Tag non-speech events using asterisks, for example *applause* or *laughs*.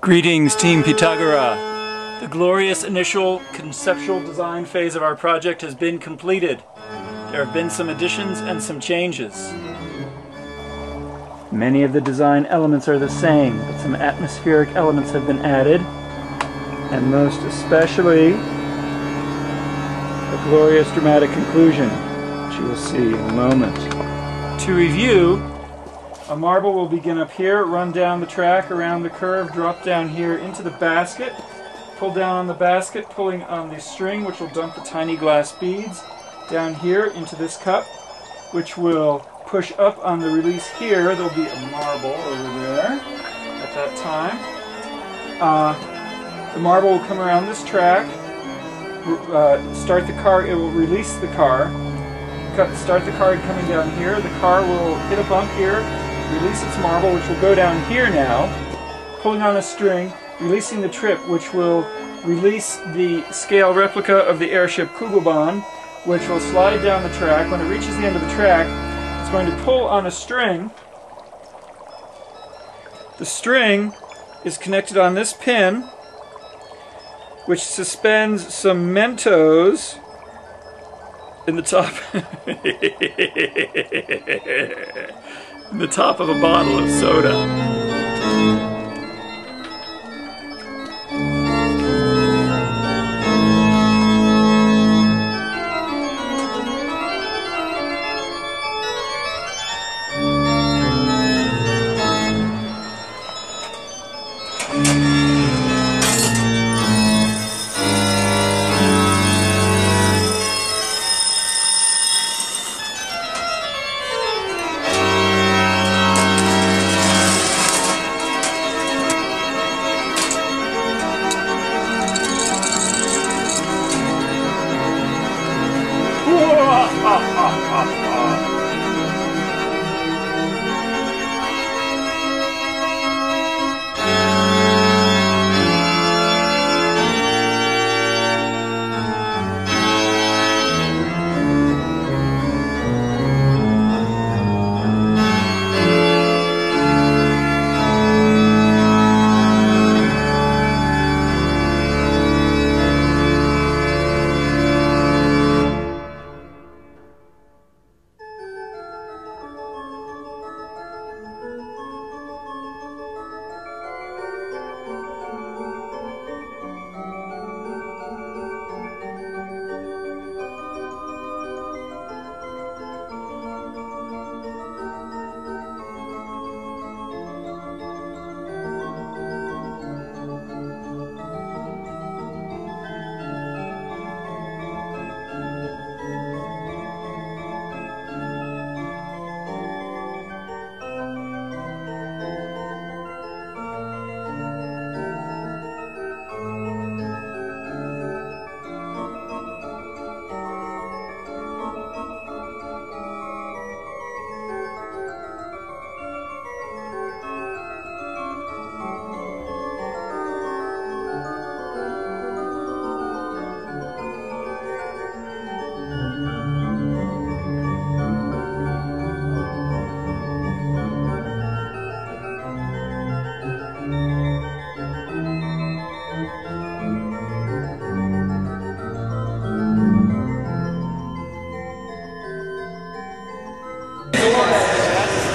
Greetings, Team Pitagora. The glorious initial conceptual design phase of our project has been completed. There have been some additions and some changes. Many of the design elements are the same, but some atmospheric elements have been added, and most especially a glorious dramatic conclusion, which you will see in a moment. To review, a marble will begin up here, run down the track, around the curve, drop down here into the basket, pull down on the basket, pulling on the string which will dump the tiny glass beads, down here into this cup, which will push up on the release here. There'll be a marble over there at that time. Uh, the marble will come around this track, uh, start the car, it will release the car, start the car coming down here, the car will hit a bump here, release its marble, which will go down here now, pulling on a string, releasing the trip, which will release the scale replica of the airship Kugelbahn, which will slide down the track. When it reaches the end of the track, it's going to pull on a string. The string is connected on this pin, which suspends some Mentos in the top *laughs* the top of a bottle of soda.